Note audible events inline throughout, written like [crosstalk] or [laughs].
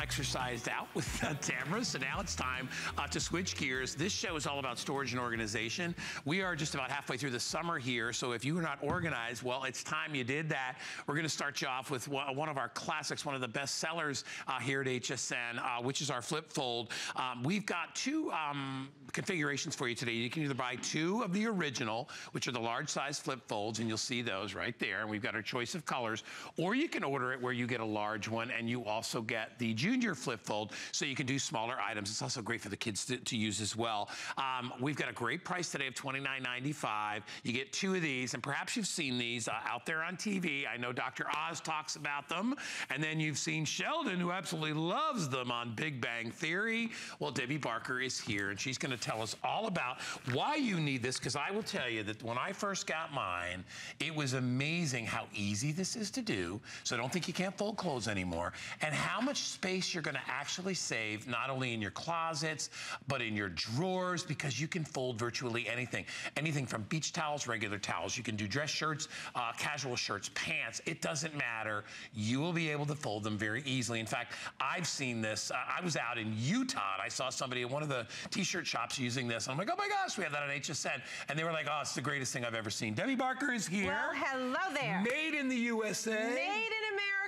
exercised out with Tamara, [laughs] so now it's time uh, to switch gears. This show is all about storage and organization. We are just about halfway through the summer here, so if you are not organized, well, it's time you did that. We're going to start you off with one of our classics, one of the best sellers uh, here at HSN, uh, which is our flip fold. Um, we've got two um, configurations for you today. You can either buy two of the original, which are the large size flip folds, and you'll see those right there, and we've got our choice of colors, or you can order it where you get a large one, and you also get the junior flip fold, so you can do smaller items. It's also great for the kids to, to use as well. Um, we've got a great price today of $29.95. You get two of these, and perhaps you've seen these uh, out there on TV. I know Dr. Oz talks about them, and then you've seen Sheldon, who absolutely loves them on Big Bang Theory. Well, Debbie Barker is here, and she's gonna tell us all about why you need this, because I will tell you that when I first got mine, it was amazing how easy this is to do, so I don't think you can't fold clothes anymore, and how much space you're gonna actually save, not only in your closets, but in your drawers, because you can fold virtually anything. Anything from beach towels, regular towels. You can do dress shirts, uh, casual shirts, pants. It doesn't matter. You will be able to fold them very easily. In fact, I've seen this. Uh, I was out in Utah and I saw somebody in one of the t-shirt shops using this. And I'm like, oh my gosh, we have that on HSN. And they were like, oh, it's the greatest thing I've ever seen. Debbie Barker is here. Well, hello there. Made in the USA. Made in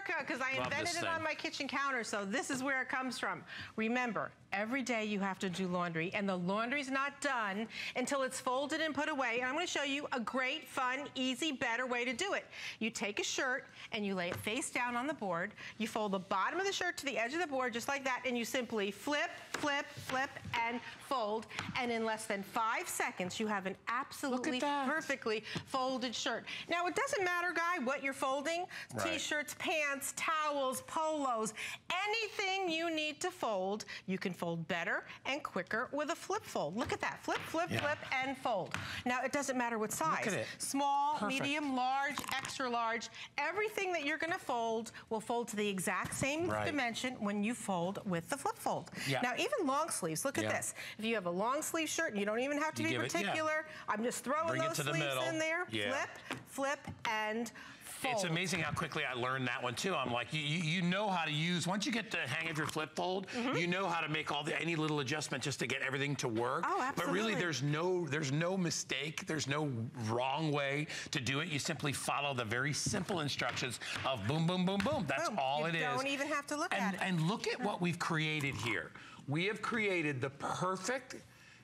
America, because I Love invented it on my kitchen counter. So this is where it comes from. Remember, every day you have to do laundry and the laundry's not done until it's folded and put away. And I'm gonna show you a great, fun, easy, better way to do it. You take a shirt and you lay it face down on the board. You fold the bottom of the shirt to the edge of the board just like that and you simply flip, flip, flip, and fold. And in less than five seconds, you have an absolutely perfectly folded shirt. Now, it doesn't matter, Guy, what you're folding. Right. T-shirts, pants, towels, polos, anything you need to fold, you can fold better and quicker with a flip fold. Look at that. Flip, flip, yeah. flip, and fold. Now, it doesn't matter what size. Look at it. Small, Perfect. medium, large, extra large. Everything that you're going to fold will fold to the exact same right. dimension when you fold with the flip fold. Yeah. Now, even long sleeves, look yeah. at this. If you have a long sleeve shirt, you don't even have to you be particular. It, I'm just throwing Bring those sleeves in there. Flip, flip, and fold. It's amazing how quickly I learned that one too. I'm like, you, you know how to use, once you get the hang of your flip fold, mm -hmm. you know how to make all the, any little adjustment just to get everything to work. Oh, absolutely. But really there's no, there's no mistake, there's no wrong way to do it. You simply follow the very simple instructions of boom, boom, boom, boom. That's boom. all you it is. You don't even have to look and, at it. And look at what we've created here. We have created the perfect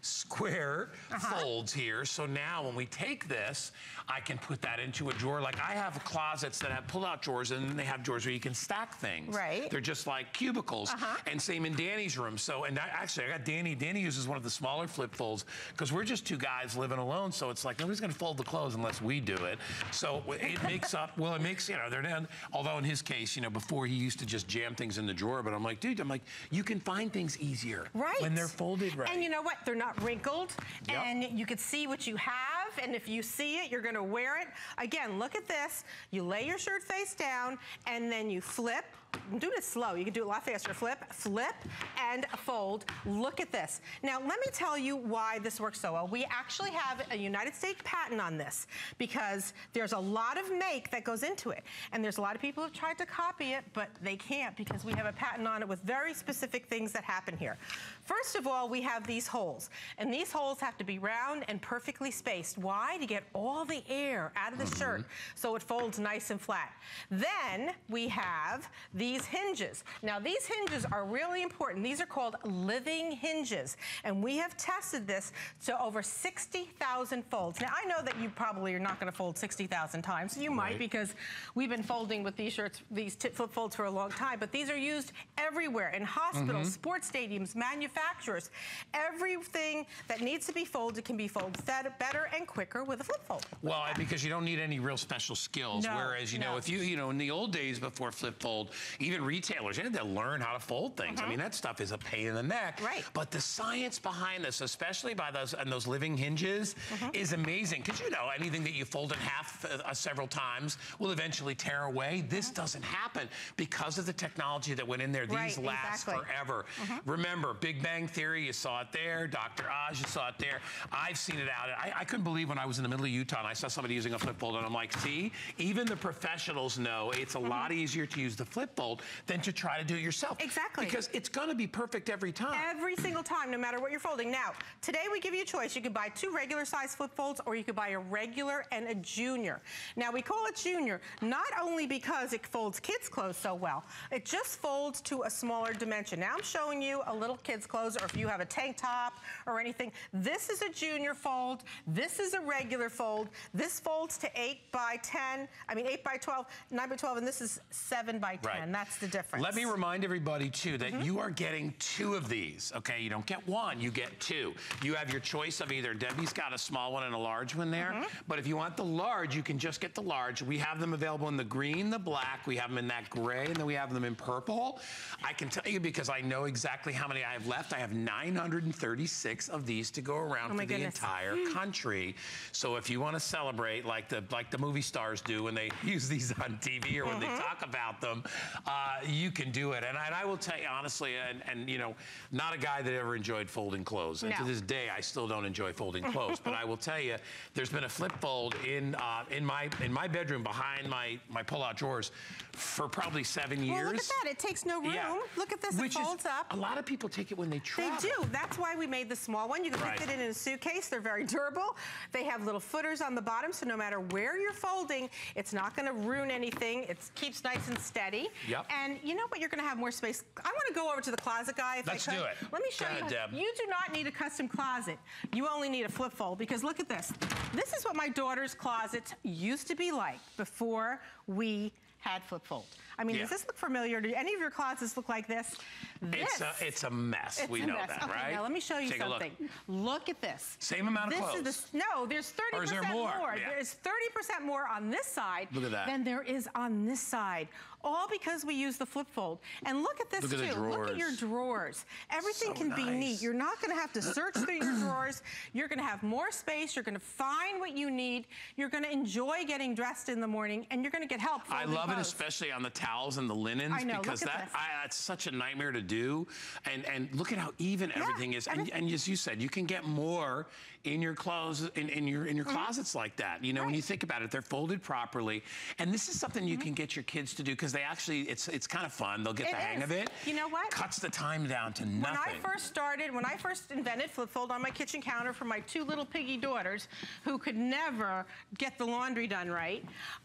square uh -huh. folds here. So now when we take this, I can put that into a drawer. Like I have closets that have pull-out drawers and then they have drawers where you can stack things. Right. They're just like cubicles. Uh -huh. And same in Danny's room. So, and I, actually I got Danny, Danny uses one of the smaller flip folds because we're just two guys living alone. So it's like nobody's gonna fold the clothes unless we do it. So it makes up, well, it makes, you know, they're done. Although in his case, you know, before he used to just jam things in the drawer, but I'm like, dude, I'm like, you can find things easier. Right. When they're folded right. And you know what? They're not wrinkled yep. and you can see what you have. And if you see it, you're gonna wear it. Again, look at this. You lay your shirt face down and then you flip I'm doing it slow. You can do it a lot faster. Flip, flip, and fold. Look at this. Now, let me tell you why this works so well. We actually have a United States patent on this because there's a lot of make that goes into it. And there's a lot of people who've tried to copy it, but they can't because we have a patent on it with very specific things that happen here. First of all, we have these holes. And these holes have to be round and perfectly spaced. Why? To get all the air out of the mm -hmm. shirt so it folds nice and flat. Then we have the these hinges. Now these hinges are really important. These are called living hinges. And we have tested this to over 60,000 folds. Now I know that you probably are not gonna fold 60,000 times. You might right. because we've been folding with these shirts, these flip folds for a long time, but these are used everywhere in hospitals, mm -hmm. sports stadiums, manufacturers. Everything that needs to be folded can be folded better and quicker with a flip fold. Well, because you don't need any real special skills. No, Whereas, you no. know, if you, you know, in the old days before flip fold, even retailers, they had to learn how to fold things. I mm-hmm. mean, that stuff is a pain in the neck. Right. But the science behind this, especially by those and those living hinges, mm-hmm. is amazing. Because you know, anything that you fold in half uh, several times will eventually tear away. Mm-hmm. This doesn't happen because of the technology that went in there. These right, last exactly. forever. Remember, Big Bang Theory, you saw it there. Dr. Oz, you saw it there. I've seen it out. I, I couldn't believe when I was in the middle of Utah and I saw somebody using a flip fold and I'm like, see, even the professionals know it's a lot easier to use the flip flip fold than to try to do it yourself. Exactly. Because it's going to be perfect every time. Every single time, no matter what you're folding. Now, today we give you a choice. You could buy two regular size flip folds or you could buy a regular and a junior. Now, we call it junior not only because it folds kids' clothes so well, it just folds to a smaller dimension. Now I'm showing you a little kid's clothes or if you have a tank top or anything. This is a junior fold. This is a regular fold. This folds to 8 by 10. I mean, 8 by 12, 9 by 12, and this is 7 by 10. Right. And that's the difference. Let me remind everybody, too, that mm -hmm. you are getting two of these, okay? You don't get one, you get two. You have your choice of either, Debbie's got a small one and a large one there, mm -hmm. but if you want the large, you can just get the large. We have them available in the green, the black, we have them in that gray, and then we have them in purple. I can tell you because I know exactly how many I have left. I have 936 of these to go around oh for the entire [gasps] country. So if you want to celebrate like the like the movie stars do when they [laughs] use these on TV or when mm -hmm. they mm-hmm. talk about them, uh, you can do it. And, and, I will tell you honestly, and, and you know, not a guy that ever enjoyed folding clothes. And no. to this day, I still don't enjoy folding clothes. but I will tell you, there's been a flip fold in uh, in my in my bedroom behind my my pull-out drawers for probably seven years. Well, look at that. It takes no room. Yeah. Look at this. Which it folds is, up. A lot of people take it when they travel. They do. That's why we made the small one. You can right. fit it in a suitcase. They're very durable. They have little footers on the bottom, so no matter where you're folding, it's not going to ruin anything. It keeps nice and steady. Yep. And you know what? You're going to have more space. I want to go over to the closet guy if Let's I could. do it. Let me show you. Ahead, you do not need a custom closet. You only need a flip fold because look at this. This is what my daughter's closet used to be like before we had flip fold. I mean, yeah. does this look familiar? Do any of your closets look like this? This, it's a, it's a mess. It's we a know mess. that, okay, right? Now let me show you Take something. Look. look. at this. Same amount this of clothes. Is the, no, there's 30% there more. more. Yeah. There's 30% more on this side look at that. than there is on this side. All because we use the flip fold. And look at this look too. At look at your drawers. Everything so can nice. be neat. You're not going to have to search through your drawers. You're going to have more space. You're going to find what you need. You're going to enjoy getting dressed in the morning, and you're going to get help. I love it, especially on the towels and the linens I know, because that I, that's such a nightmare to do. And and look at how even yeah, everything is. And, and, as you said, you can get more in your clothes in, in your in your mm -hmm. closets like that. You know, right. when you think about it, they're folded properly. And this is something you mm -hmm. can get your kids to do because they actually it's it's kind of fun. They'll get it the is. hang of it. You know what? Cuts the time down to nothing. When I first started, when I first invented flip fold on my kitchen counter for my two little piggy daughters who could never get the laundry done right,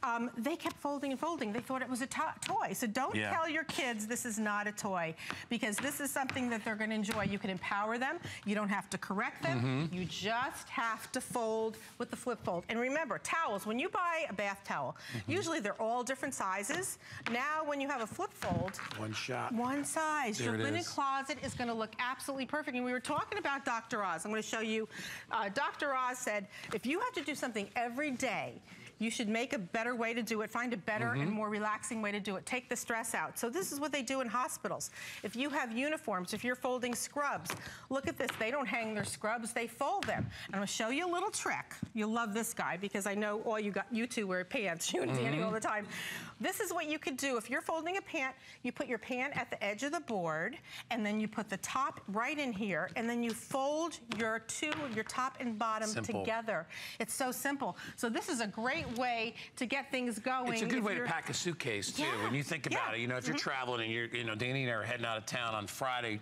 um, they kept folding and folding. They thought it was a toy. So don't yeah. tell your kids this is not a toy because this is something that they're going to enjoy. You can empower them. You don't have to correct them. Mm -hmm. You just have to fold with the flip fold. And remember, towels, when you buy a bath towel, mm -hmm. usually they're all different sizes. Now, when you have a flip fold, one shot, one size, there your linen is. closet is going to look absolutely perfect. And we were talking about Dr. Oz. I'm going to show you. Uh, Dr. Oz said, if you have to do something every day, you should make a better way to do it. Find a better mm -hmm. and mm-hmm. more relaxing way to do it. Take the stress out. So this is what they do in hospitals. If you have uniforms, if you're folding scrubs, look at this. They don't hang their scrubs, they fold them. And I'm gonna show you a little trick. You'll love this guy because I know all you got, you two wear pants, [laughs] you and Danny mm -hmm. all the time. This is what you could do. If you're folding a pant, you put your pant at the edge of the board, and then you put the top right in here, and then you fold your two, your top and bottom simple. together. It's so simple. So this is a great way to get things going. It's a good way to pack a suitcase too. Yeah. When you think about yeah. it, you know, if you're mm -hmm. traveling and you're, you know, Danny and I are heading out of town on Friday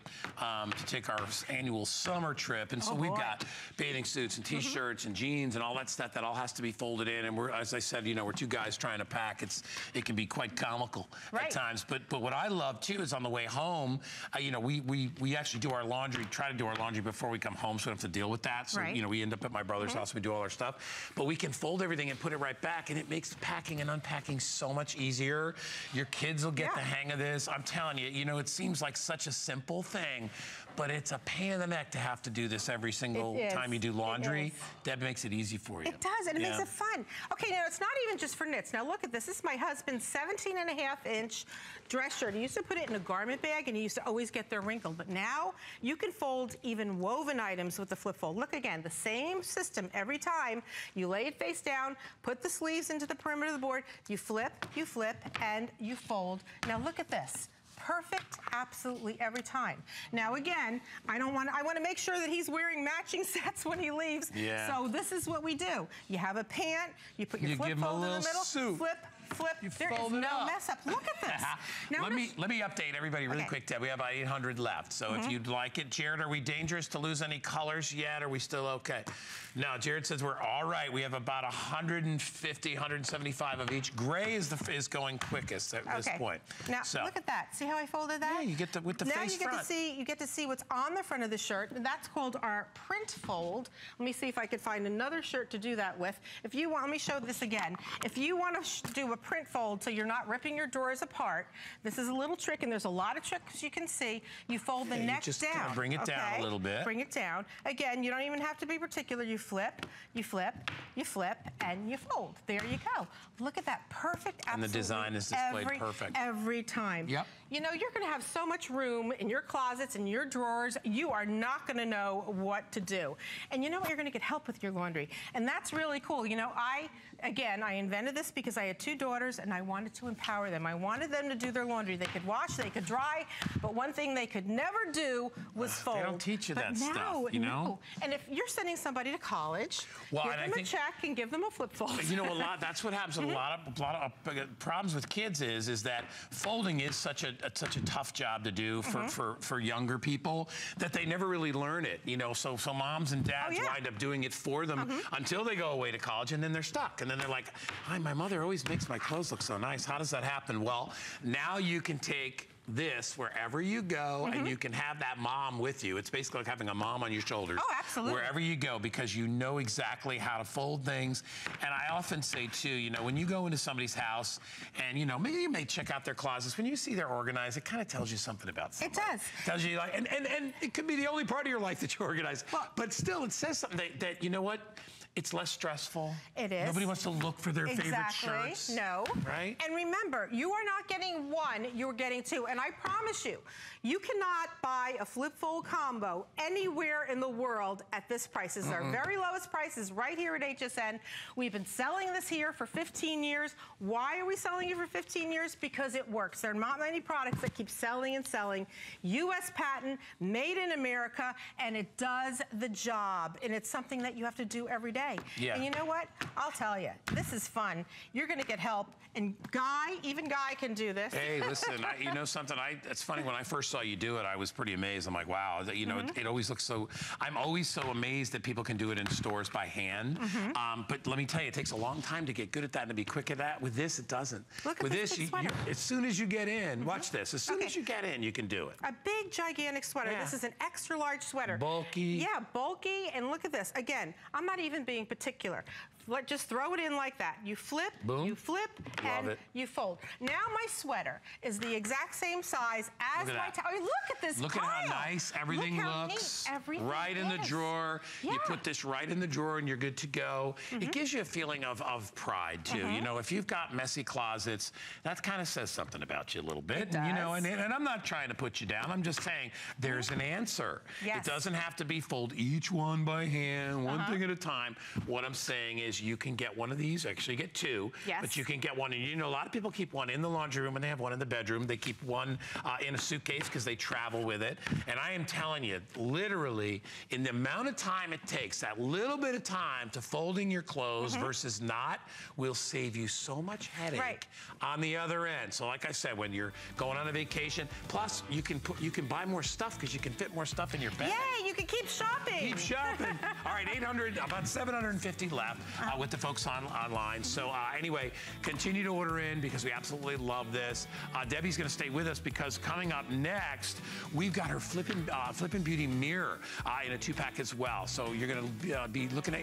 um, to take our annual summer trip, and so oh, we've boy. got bathing suits and Mm-hmm. t-shirts mm -hmm. and jeans and all that stuff that all has to be folded in. And we're, as I said, you know, we're two guys trying to pack. It's it can be quite comical right. at times. But but what I love too is on the way home, uh, you know, we we we actually do our laundry, try to do our laundry before we come home, so we don't have to deal with that. So right. you know, we end up at my brother's mm -hmm. house, we do all our stuff, but we can fold everything and put it right back, and it makes packing and unpacking so much easier. Your kids will get yeah. the hang of this. I'm telling you, you know, it seems like such a simple thing, but it's a pain in the neck to have to do this every single time you do laundry. Deb makes it easy for you. It does, and it yeah. makes it fun. Okay, now it's not even just for knits. Now look at this. This is my husband's 17 and a half inch dress shirt. He used to put it in a garment bag, and he used to always get their wrinkled. But now you can fold even woven items with the flip fold. Look again, the same system every time. You lay it face down, put the sleeves into the perimeter of the board, you flip, you flip, and you fold. Now look at this perfect absolutely every time. Now again, I don't want I want to make sure that he's wearing matching [laughs] sets when he leaves. Yeah. So this is what we do. You have a pant, you put your you flip fold in the middle, suit. flip, flip. You there is no up. mess up. Look at this. [laughs] Now, let me let me update everybody really Okay. quick, Deb. We have about 800 left. So Mm-hmm. if you'd like it, Jared, are we dangerous to lose any colors yet? Are we still okay? No, Jared says we're all right. We have about 150, 175 of each. Gray is the is going quickest at this point. Now so, look at that. See how I folded that? Yeah, you get the- with the now face you get front. to see you get to see what's on the front of the shirt, that's called our print fold. Let me see if I could find another shirt to do that with. If you want, let me show this again. If you want to do a print fold so you're not ripping your drawers apart, this is a little trick, and there's a lot of tricks you can see. You fold the Yeah, neck just down. kinda bring it down a little bit. Bring it down. Again, you don't even have to be particular. You flip, you flip, you flip, and you fold. There you go. Look at that perfect. And the design is displayed every, perfect. every time. Yep. You know, you're going to have so much room in your closets and your drawers, you are not going to know what to do. And you know what? You're going to get help with your laundry. And that's really cool. You know, I, again, I invented this because I had two daughters and I wanted to empower them. I wanted them to do their laundry. They could wash, they could dry, but one thing they could never do was fold. they don't teach you but that now, stuff, you know? no. And if you're sending somebody to college, Well, give and I them a check and give them a flip fold. You know, a lot. [laughs] That's what happens. A lot of a lot of uh, problems with kids is is that folding is such a, a- such a tough job to do for, Mm-hmm. for for younger people that they never really learn it. You know, so so moms and dads Oh, yeah. Mm-hmm. wind up doing it for them until they go away to college, and then they're stuck. And then they're like, "Hi, my mother always makes my clothes look so nice. How does that happen?" Well, now you can take this wherever you go Mm-hmm. and you can have that mom with you. It's basically like having a mom on your shoulders. Oh, absolutely. Wherever you go because you know exactly how to fold things. And I often say too, you know, when you go into somebody's house and you know, maybe you may check out their closets, when you see they're organized, it kind of tells you something about somebody. It does. Tells you like and, and and it could be the only part of your life that you [laughs] organize. Well- but still it says something that, that you know what? It's less stressful. It is. Nobody wants to look for their Exactly. favorite shirts. No. Right? And remember, you are not getting one, you're getting two. And I promise you, you cannot buy a flip fold combo anywhere in the world at this price. This is our very lowest prices right here at HSN. We've been selling this here for 15 years. Why are we selling it for 15 years? Because it works. There are not many products that keep selling and selling. US patent, made in America, and it does the job. And it's something that you have to do every day. Yeah. And you know what? I'll tell you, this is fun. You're going to get help. And Guy, even Guy can do this. Hey, [laughs] listen, I, you know something? I it's funny when I first saw you do it, I was pretty amazed. I'm like, wow, that, you know, Mm-hmm. it, it always looks so. I'm always so amazed that people can do it in stores by hand. Mm-hmm. Um, but let me tell you, it takes a long time to get good at that and to be quick at that. With this, it doesn't. Look at With this this, you, as soon as you get in, watch this. As soon Okay. as you get in, you can do it. A big, gigantic sweater. Yeah. This is an extra large sweater. Bulky. Yeah, bulky. And look at this. Again, I'm not even being particular. Let, just throw it in like that. You flip, Boom. you flip, Love and it. you fold. Now my sweater is the exact same size as my that. tie. I mean, look at this Look at how nice everything Look how looks. everything right in the is. drawer. You put this right in the drawer and you're good to go. Mm-hmm. It gives you a feeling of, of pride too. You know, if you've got messy closets, that kind of says something about you a little bit. It And, you know, and, and I'm not trying to put you down. I'm just saying there's an answer. Yes. It doesn't have to be fold each one by hand, one Uh-huh. thing at a time. What I'm saying is you can get one of these, actually get two, Yes. but you can get one. And you know, a lot of people keep one in the laundry room and they have one in the bedroom. They keep one uh, in a suitcase because they travel with it. And I am telling you, literally, in the amount of time it takes, that little bit of time to folding your clothes versus not, will save you so much headache Right. on the other end. So, like I said, when you're going on a vacation, plus you can put you can buy more stuff because you can fit more stuff in your bag. Yay, you can keep shopping. Keep shopping. [laughs] All right, 800, about 750 left uh, with the folks on online. So uh, anyway, continue to order in because we absolutely love this. Uh, Debbie's going to stay with us because coming up next, we've got her flipping uh, Flippin' Beauty mirror uh, in a two pack as well. So you're going to uh, be looking at